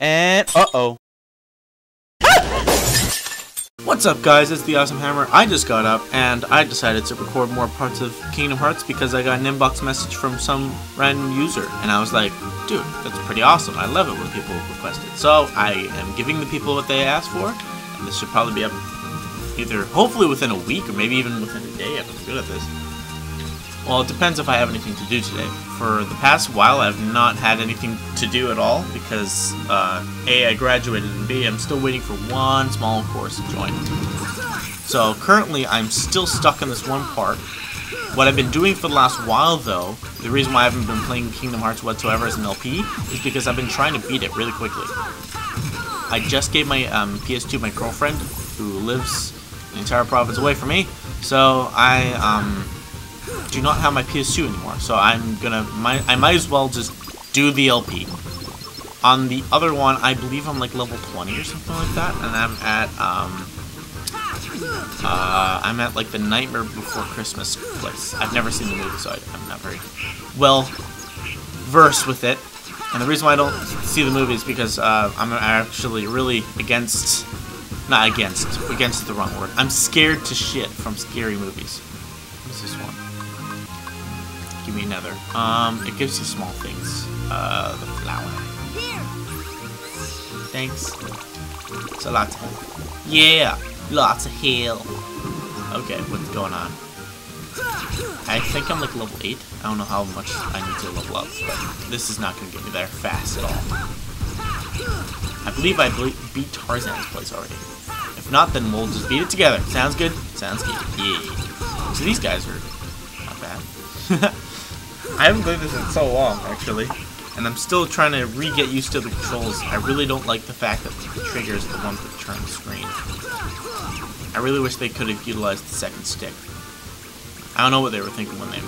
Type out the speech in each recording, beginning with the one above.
And uh-oh. What's up guys, it's the Awesome Hammer. I just got up and I decided to record more parts of Kingdom Hearts because I got an inbox message from some random user and I was like, dude, that's pretty awesome. I love it when people request it. So I am giving the people what they asked for and this should probably be up either hopefully within a week or maybe even within a day if I'm good at this. Well, it depends if I have anything to do today. For the past while, I've not had anything to do at all because uh, A, I graduated, and B, I'm still waiting for one small course to join. So currently, I'm still stuck in this one part. What I've been doing for the last while, though, the reason why I haven't been playing Kingdom Hearts whatsoever as an LP, is because I've been trying to beat it really quickly. I just gave my um, PS2 my girlfriend, who lives an entire province away from me, so I um, do not have my PS2 anymore, so I'm gonna, I might as well just do the LP. On the other one, I believe I'm like level 20 or something like that, and I'm at, um, uh, I'm at like the Nightmare Before Christmas place. I've never seen the movie, so I, I'm not very well versed with it. And the reason why I don't see the movie is because uh, I'm actually really against, not against, against the wrong word. I'm scared to shit from scary movies. Give me another. Um, it gives you small things. Uh, the flower. Thanks. It's a lot of Yeah, lots of heal. Okay, what's going on? I think I'm like level 8. I don't know how much I need to level up, but this is not going to get me there fast at all. I believe I beat Tarzan's place already. If not, then we'll just beat it together. Sounds good? Sounds good. Yeah. So these guys are not bad. I haven't played this in so long, actually. And I'm still trying to re-get used to the controls. I really don't like the fact that the trigger is the one that turns the screen. I really wish they could have utilized the second stick. I don't know what they were thinking when they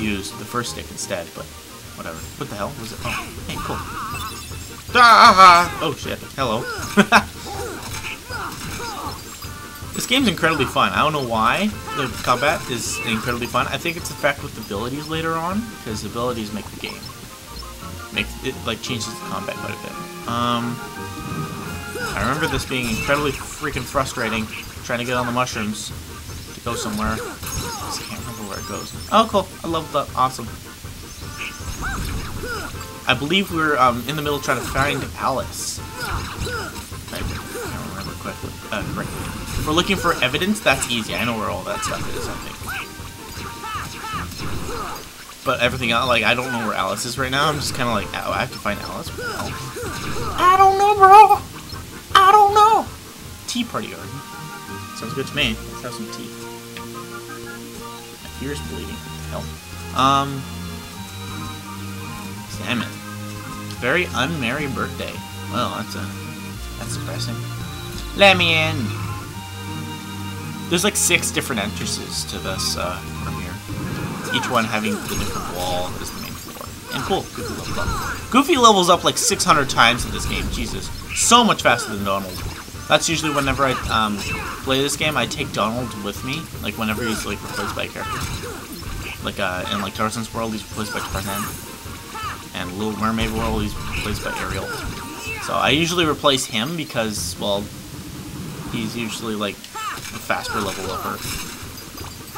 used the first stick instead, but whatever. What the hell was it? Oh, hey, cool. Ah! Oh shit. Hello. game's incredibly fun. I don't know why the combat is incredibly fun. I think it's the fact with abilities later on, because abilities make the game. Make it like changes the combat quite a bit. Um, I remember this being incredibly freaking frustrating, trying to get on the mushrooms to go somewhere. I can't remember where it goes. Oh, cool. I love that. Awesome. I believe we're um, in the middle trying to find Alice. I can't remember quickly. Uh, correctly. If we're looking for evidence, that's easy. I know where all that stuff is, I think. But everything else, like, I don't know where Alice is right now. I'm just kind of like, oh, I have to find Alice? I don't know, bro. I don't know. Tea party garden. Sounds good to me. Let's have some tea. My ear's bleeding. Hell? Um... Damn it. Very unmerry birthday. Well, that's a... That's depressing. Let me in! There's like six different entrances to this uh, here. Each one having the different wall as the main floor. And cool, Goofy levels up. Goofy levels up like 600 times in this game, Jesus. So much faster than Donald. That's usually whenever I um, play this game, I take Donald with me. Like whenever he's like replaced by a character. Like uh, in like Tarzan's World, he's replaced by Tarzan. And Little Mermaid World, he's replaced by Ariel. So I usually replace him because, well, he's usually like a faster level upper.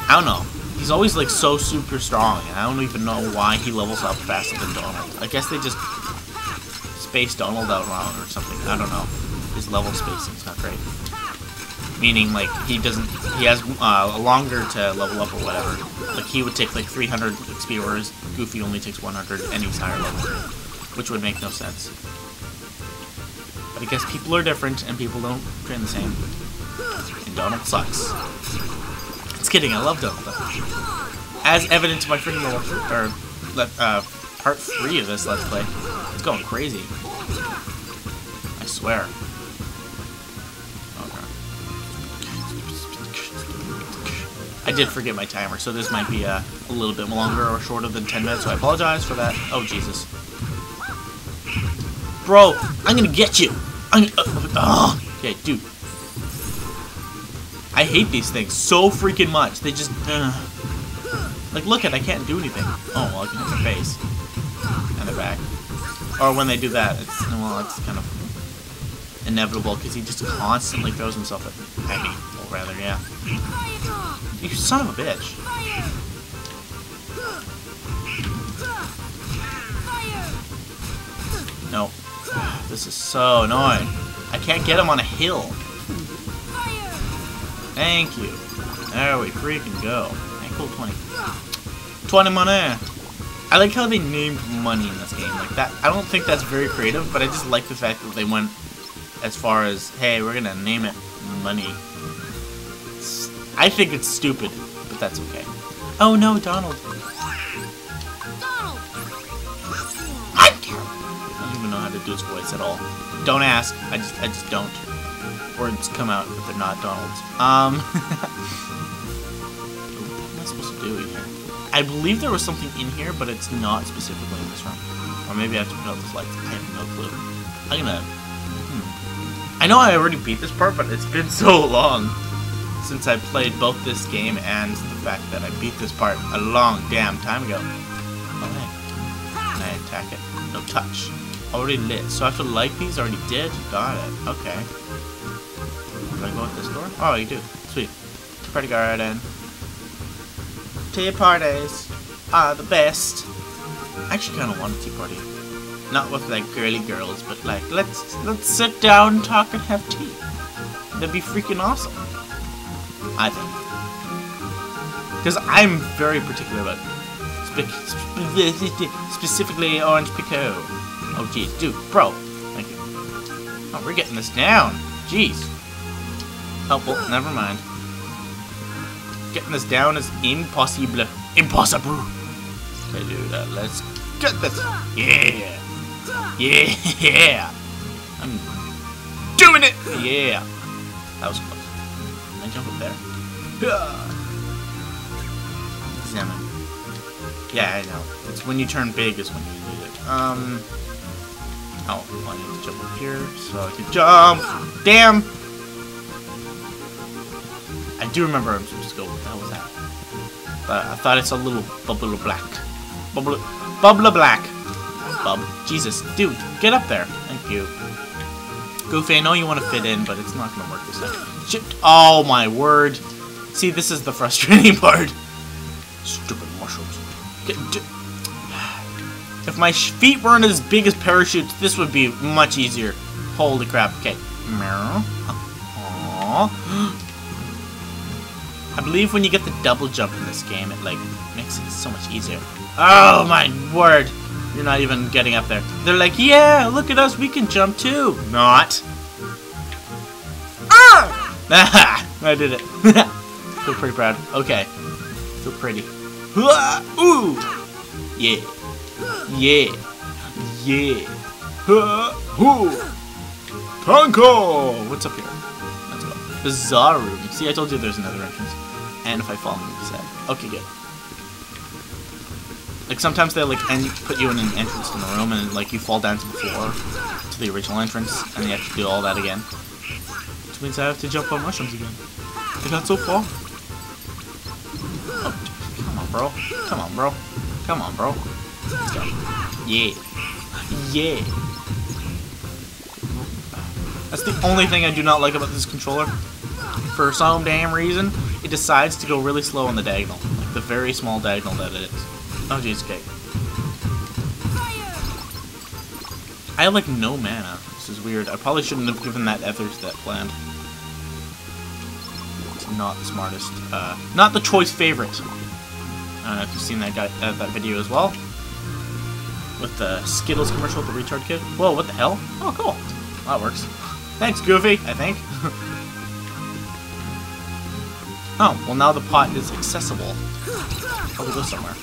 I don't know. He's always like so super strong, and I don't even know why he levels up faster than Donald. I guess they just spaced Donald out wrong or something. I don't know. His level spacing's not great. Meaning, like, he doesn't, he has uh, longer to level up or whatever. Like, he would take like 300 XP, whereas Goofy only takes 100 and he's higher level. Which would make no sense. But I guess people are different and people don't train the same. Donald sucks. It's kidding, I love Donald. As evident to my freaking or, uh, part 3 of this Let's Play. It's going crazy. I swear. I did forget my timer, so this might be uh, a little bit longer or shorter than 10 minutes, so I apologize for that. Oh, Jesus. Bro, I'm gonna get you! I'm uh, uh, Okay, dude. I hate these things so freaking much. They just... Uh, like, look at I can't do anything. Oh, well, I can hit their face. And their back. Or when they do that, it's... Well, it's kind of... inevitable because he just constantly throws himself at, at me. Or rather, yeah. You son of a bitch. No. This is so annoying. I can't get him on a hill. Thank you. There we freaking go. Hey, cool 20. 20 money! I like how they named money in this game. Like that, I don't think that's very creative, but I just like the fact that they went as far as, hey, we're gonna name it money. It's, I think it's stupid, but that's okay. Oh no, Donald. I don't even know how to do his voice at all. Don't ask. I just, I just don't. Words come out, but they're not Donald's. Um. what am I supposed to do here? I believe there was something in here, but it's not specifically in this room. Or maybe I have to put out the lights. I have no clue. I'm gonna... Hmm. I know I already beat this part, but it's been so long since I played both this game and the fact that I beat this part a long damn time ago. Oh, hey. Can I attack it? No touch. Already lit. So I have to light these? Already did? Got it. Okay. Do I go at this door? Oh, you do. Sweet. Party guard in. Tea parties are the best. I actually kind of want a tea party. Not with like girly girls, but like let's let's sit down, talk, and have tea. That'd be freaking awesome. I think. Because I'm very particular about spe spe specifically orange pekoe. Oh jeez, dude, bro. Thank you. Oh, we're getting this down. Jeez. Helpful. Never mind. Getting this down is impossible. Impossible. Okay, dude, let's get this. Yeah. Yeah. I'm doing it. Yeah. That was close. Can I jump up there? Examine. Yeah, I know. It's when you turn big is when you need it. Um. Oh, I need to jump up here so I can jump. Damn. I do remember I'm supposed to go. What the hell was that? But I thought it's a little bubble black. Bubble, bubble black. Bub. Jesus, dude, get up there. Thank you. Goofy, I know you want to fit in, but it's not going to work this time. Shit. Oh, my word. See, this is the frustrating part. Stupid mushrooms. If my feet weren't as big as parachutes, this would be much easier. Holy crap. Okay. Aww. I believe when you get the double jump in this game, it like makes it so much easier. Oh my word! You're not even getting up there. They're like, yeah, look at us, we can jump too. Not. Ah! I did it. Feel pretty proud. Okay. Feel pretty. Ooh! Yeah. Yeah. Yeah. Ooh! Tonko! What's up here? Bizarre room. See, I told you there's another entrance. And if I fall, gonna be sad. Okay, good. Like sometimes they like and put you in an entrance in the room and like you fall down to the floor to the original entrance and you have to do all that again. Which means I have to jump on mushrooms again. I got so far. Oh, come on, bro. Come on, bro. Come on, bro. Let's go. Yeah. Yeah. That's the only thing I do not like about this controller. For some damn reason, it decides to go really slow on the diagonal. Like the very small diagonal that it is. Oh jeez, okay. I have like no mana. This is weird. I probably shouldn't have given that Ethers that plant. It's not the smartest. Uh, not the choice favorite. I don't know if you've seen that guy, uh, that video as well. With the Skittles commercial with the retard kid. Whoa, what the hell? Oh, cool. That works. Thanks, Goofy, I think. oh, well now the pot is accessible. Probably go somewhere.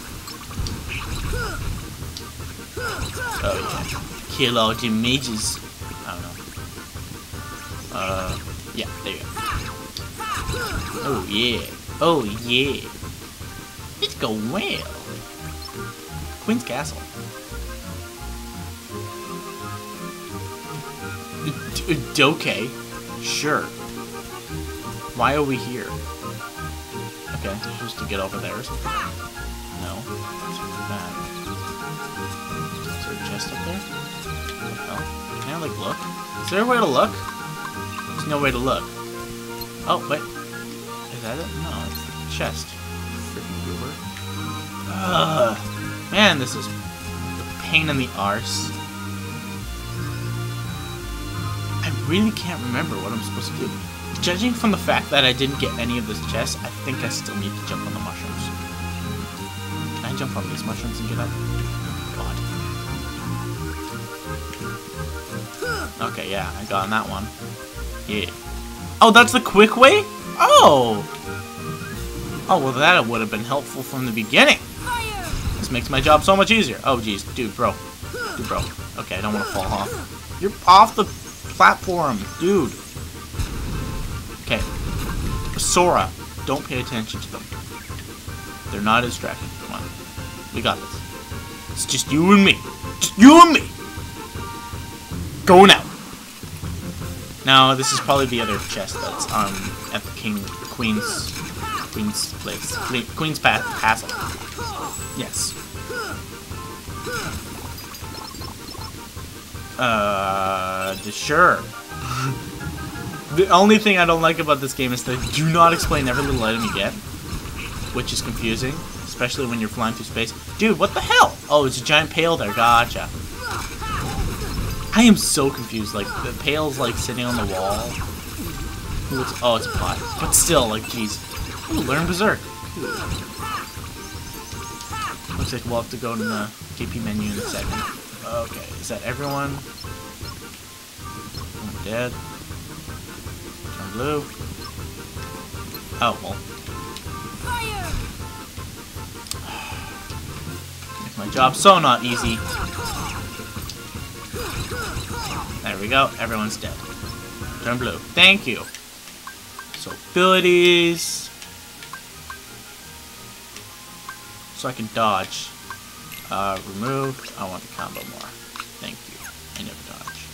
Oh yeah. Kill all the mages. I don't know. Uh, yeah, there you go. Oh yeah. Oh yeah. Let's go well. Queen's Castle. D okay. Sure. Why are we here? Okay, supposed to get over there or something? No. That. Is there a chest up there? Oh, can I like look? Is there a way to look? There's no way to look. Oh, wait. Is that it? No, it's the chest. Freaking goober. Ugh. Man, this is a pain in the arse. I really can't remember what I'm supposed to do. Judging from the fact that I didn't get any of this chest, I think I still need to jump on the mushrooms. Can I jump on these mushrooms and get up? God. Okay, yeah, I got on that one. Yeah. Oh, that's the quick way? Oh! Oh, well that would have been helpful from the beginning. This makes my job so much easier. Oh, jeez. Dude, bro. Dude, bro. Okay, I don't want to fall off. You're off the platform, dude. Okay. Sora, don't pay attention to them. They're not distracting. Come on. We got this. It's just you and me. Just you and me. Going out. Now, this is probably the other chest that's um at the king, queen's, queen's place, queen's path, castle. Yes. Uh, sure. The only thing I don't like about this game is they do not explain every little item you get, which is confusing, especially when you're flying through space. Dude, what the hell? Oh, it's a giant pail there. Gotcha. I am so confused. Like, the pail's, like, sitting on the wall. Oh, it's a pot. But still, like, jeez. Ooh, learn Berserk. Looks like we'll have to go to the GP menu in a second. Okay, is that everyone? I'm dead. Blue. Oh, well. Make my job so not easy. There we go. Everyone's dead. Turn blue. Thank you. So abilities. So I can dodge. Uh, remove. I want the combo more. Thank you. I never dodge.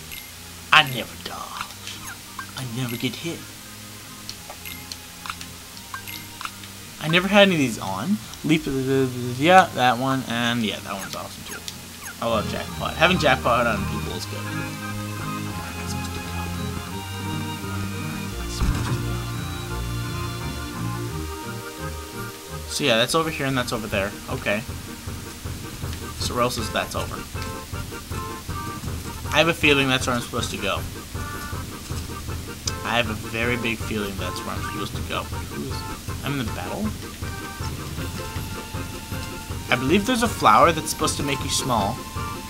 I never dodge. I never get hit. I never had any of these on. Leap, uh, uh, uh, yeah, that one, and yeah, that one's awesome too. I love Jackpot. Having Jackpot on people is good. So yeah, that's over here and that's over there. Okay. So where else is that's over? I have a feeling that's where I'm supposed to go. I have a very big feeling that's where I'm supposed to go. I'm in the battle? I believe there's a flower that's supposed to make you small,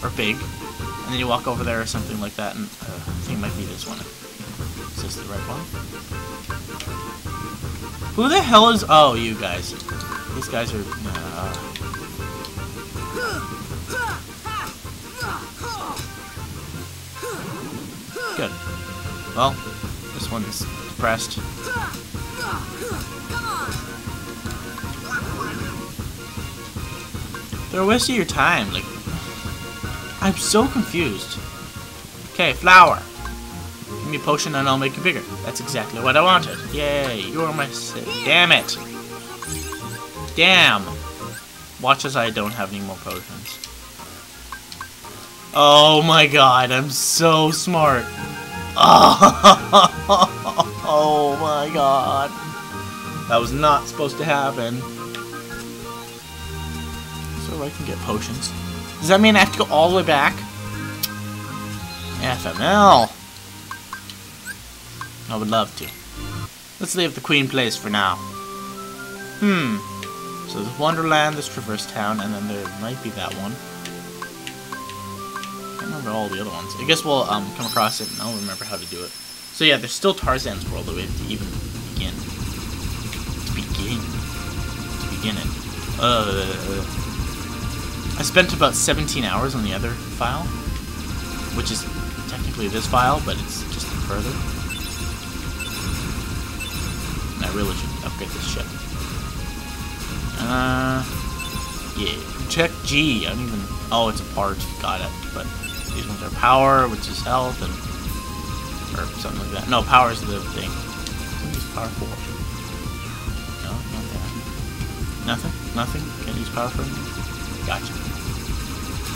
or big, and then you walk over there or something like that, and uh, I think it might be this one. Is this the right one? Who the hell is... Oh, you guys. These guys are... Uh... Good. Well, this one's depressed. They're wasting your time. Like, I'm so confused. Okay, flower. Give me a potion and I'll make you bigger. That's exactly what I wanted. Yay, you're my... Damn it. Damn. Watch as I don't have any more potions. Oh my god, I'm so smart. Oh, my god. That was not supposed to happen. So I can get potions. Does that mean I have to go all the way back? FML. I would love to. Let's leave the Queen Place for now. Hmm. So there's Wonderland, there's Traverse Town, and then there might be that one. Remember all the other ones. I guess we'll um, come across it and I'll remember how to do it. So yeah, there's still Tarzan's World that we have to even begin. To begin. To begin it. Uh... I spent about 17 hours on the other file, which is technically this file, but it's just further. And I really should upgrade this ship. Uh, yeah. Check G. I don't even. Oh, it's a part. Got it. But these ones are power, which is health, and or something like that. No, power is the thing. What use power for? No, not that. Nothing. Nothing. Can't use power for. Gotcha.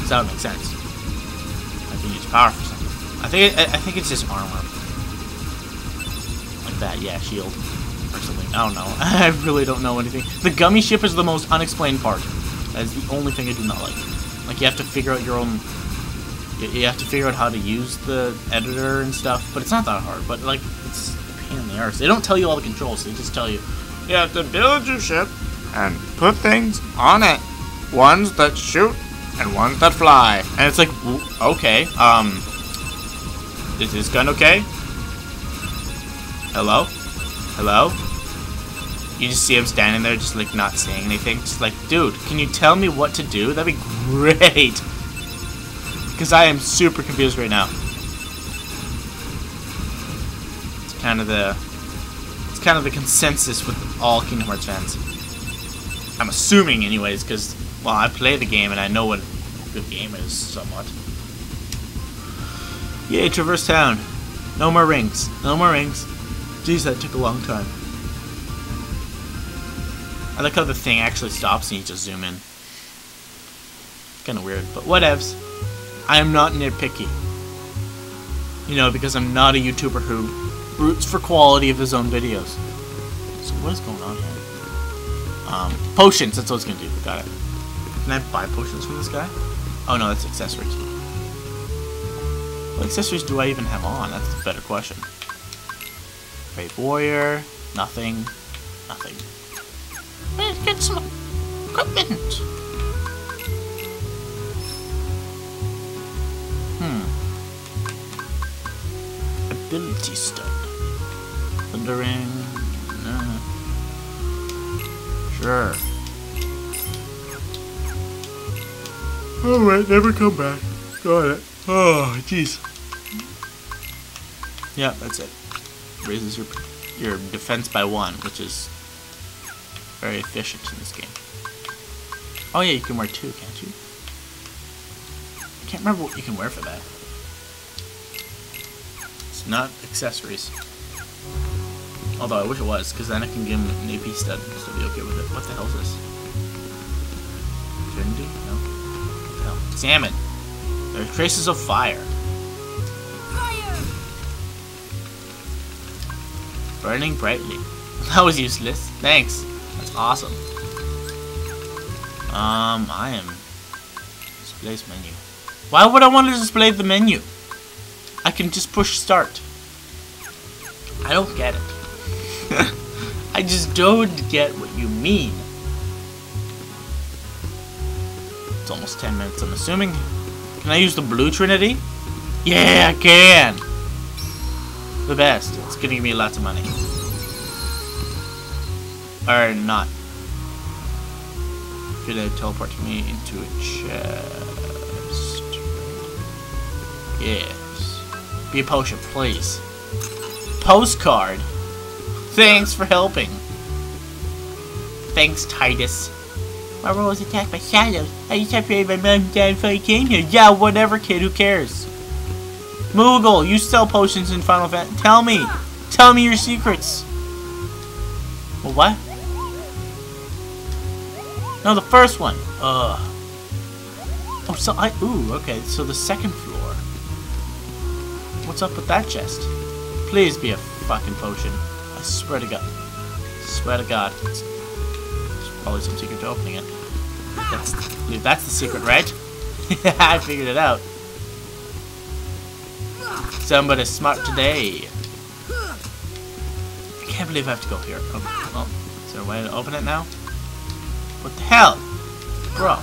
So that make sense. I can use power for something. I think it, I think it's just armor. Like that? Yeah, shield. Or something. I don't know. I really don't know anything. The gummy ship is the most unexplained part. That is the only thing I do not like. Like, you have to figure out your own... You have to figure out how to use the editor and stuff, but it's not that hard. But, like, it's a pain in the arse. They don't tell you all the controls. They just tell you, you have to build your ship and put things on it. Ones that shoot and ones that fly. And it's like, okay, um, is this gun okay? Hello? Hello? You just see him standing there just like not saying anything. Just like, dude, can you tell me what to do? That'd be great. Because I am super confused right now. It's kind of the it's kind of the consensus with all Kingdom Hearts fans. I'm assuming anyways, because well I play the game and I know what the game is somewhat. Yay, Traverse Town. No more rings. No more rings. Jeez, that took a long time. I like how the thing actually stops and you just zoom in. Kind of weird, but whatevs. I am not nitpicky. You know, because I'm not a YouTuber who roots for quality of his own videos. So what is going on here? Um, potions, that's what it's gonna do. Got it. Can I buy potions from this guy? Oh no, that's accessories. What accessories do I even have on? That's the better question. Brave Warrior, nothing, nothing. Let's get some equipment. Ability stud. Thunder Ring. Uh, sure. Alright, never come back. Got it. Oh, jeez. Yeah, that's it. Raises your your defense by one, which is very efficient in this game. Oh yeah, you can wear two, can't you? I can't remember what you can wear for that. Not accessories. Although I wish it was, because then I can give him an AP stud and still be okay with it. What the hell is this? Trinity? No. What the hell? Salmon! There are traces of fire. Fire! Burning brightly. That was useless. Thanks. That's awesome. Um, I am... Displays menu. Why would I want to display the menu? I can just push start. I don't get it. I just don't get what you mean. It's almost 10 minutes, I'm assuming. Can I use the blue trinity? Yeah, I can! The best. It's gonna give me lots of money. Or not. Should I teleport me into a chest? Yes. Be a potion, please. Postcard. Thanks for helping. Thanks, Titus. My role was attacked by shadows. I just separated my mom and dad before I came here. Yeah, whatever, kid. Who cares? Moogle, you sell potions in Final Fantasy. Tell me. Tell me your secrets. What? No, the first one. Ugh. Oh, so I. Ooh, okay. So the second. What's up with that chest? Please be a fucking potion. I swear to God. Swear to God. It's, there's probably some secret to opening it. That's, believe that's the secret, right? I figured it out. Somebody smart today. I can't believe I have to go here. Oh, oh, is there a way to open it now? What the hell? Bro.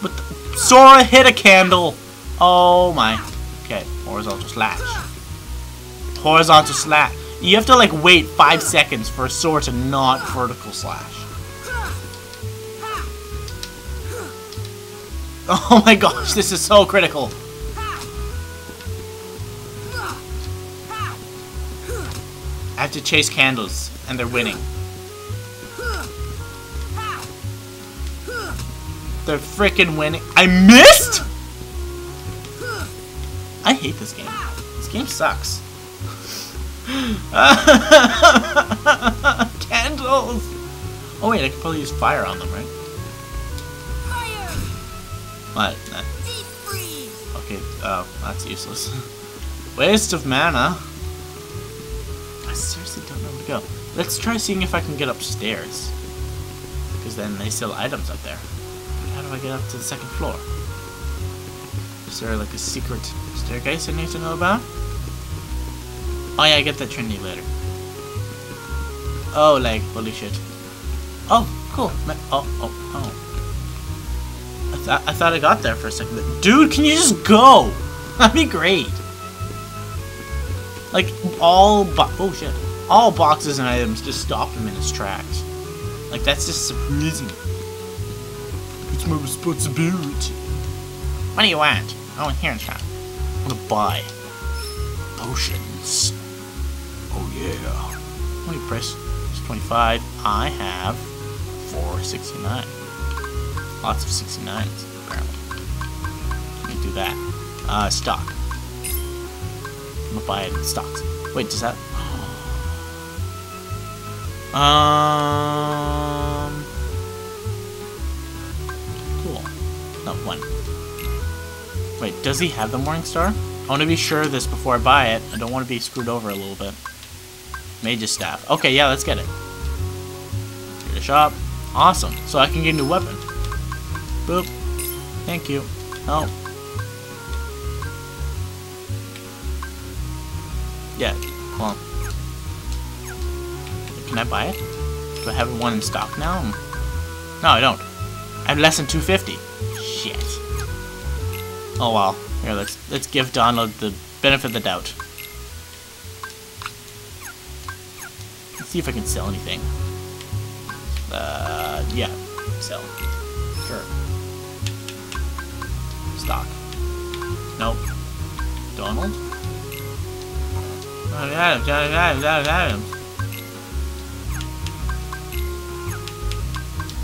The? Sora hit a candle! Oh my. Okay, horizontal slash. Horizontal slash. You have to like wait five seconds for a sword to not vertical slash. Oh my gosh, this is so critical. I have to chase candles, and they're winning. They're freaking winning. I missed? I hate this game. This game sucks. Candles! Oh wait, I can probably use fire on them, right? Fire! What? Okay, uh, that's useless. Waste of mana. I seriously don't know where to go. Let's try seeing if I can get upstairs. Because then they sell items up there. How do I get up to the second floor? Is there like a secret staircase I need to know about? Oh yeah, I get that Trinity later. Oh, like, holy shit. Oh, cool. Oh, oh, oh. I, th I thought I got there for a second. Dude, can you just go? That'd be great. Like, all Oh, shit. All boxes and items just stop him in his tracks. Like, that's just surprising. It's my responsibility. What do you want? Oh, here it's not. I want to buy potions. Oh, yeah. Do you price? It's 25. I have 469. Lots of 69s, apparently. Let me do that. Uh, stock. I'm gonna buy stocks. Wait, does that... Um... Cool. Not one. Wait, does he have the Morning Star? I want to be sure of this before I buy it. I don't want to be screwed over a little bit. Mage's Staff. Okay, yeah, let's get it. Get a shop. Awesome. So I can get a new weapon. Boop. Thank you. Oh. Yeah, well. Can I buy it? Do I have one in stock now? Hmm. No, I don't. I have less than 250. Shit. Oh well. Here, let's let's give Donald the benefit of the doubt. Let's see if I can sell anything. Uh, yeah, sell. Sure. Stock. Nope. Donald. Oh, Adams, Adams, Adams, Adams, Adams.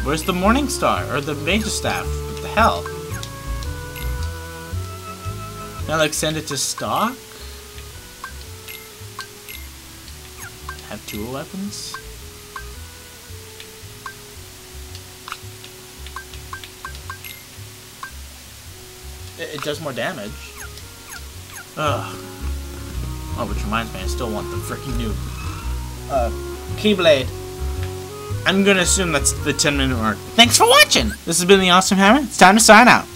Where's the Morning Star or the Mage's Staff? What the hell? Now, like, send it to stock? Have dual weapons? It, it does more damage. Ugh. Oh, which reminds me, I still want the freaking new uh, Keyblade. I'm gonna assume that's the 10 minute mark. Thanks for watching! This has been the Awesome Hammer. It's time to sign out.